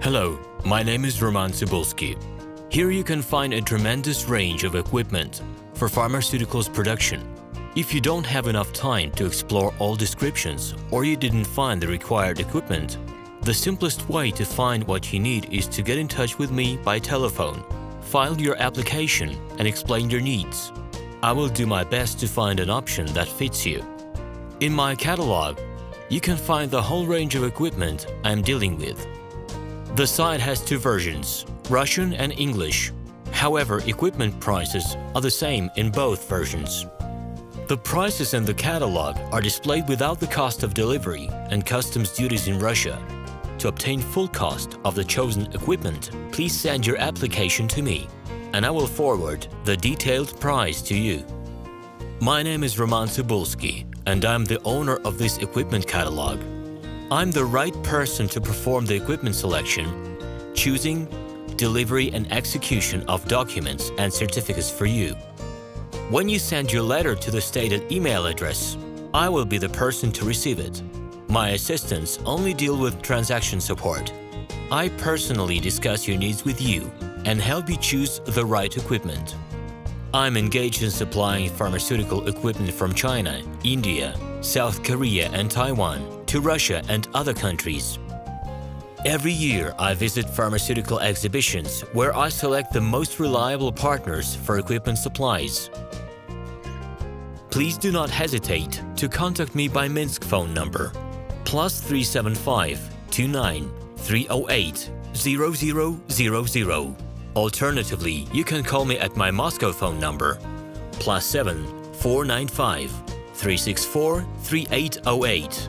Hello, my name is Roman Tsibulsky. Here you can find a tremendous range of equipment for pharmaceuticals production. If you don't have enough time to explore all descriptions or you didn't find the required equipment, the simplest way to find what you need is to get in touch with me by telephone, file your application and explain your needs. I will do my best to find an option that fits you. In my catalog, you can find the whole range of equipment I'm dealing with. The site has two versions, Russian and English. However, equipment prices are the same in both versions. The prices in the catalog are displayed without the cost of delivery and customs duties in Russia. To obtain full cost of the chosen equipment, please send your application to me, and I will forward the detailed price to you. My name is Roman Tsibulsky, and I'm the owner of this equipment catalog. I'm the right person to perform the equipment selection, choosing, delivery and execution of documents and certificates for you. When you send your letter to the stated email address, I will be the person to receive it. My assistants only deal with transaction support. I personally discuss your needs with you and help you choose the right equipment. I'm engaged in supplying pharmaceutical equipment from China, India, South Korea and Taiwan to Russia and other countries. Every year, I visit pharmaceutical exhibitions where I select the most reliable partners for equipment supplies. Please do not hesitate to contact me by Minsk phone number plus 375 29 308 0000. Alternatively, you can call me at my Moscow phone number plus 7 495 364 3808.